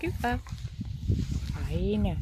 Gud, Hei.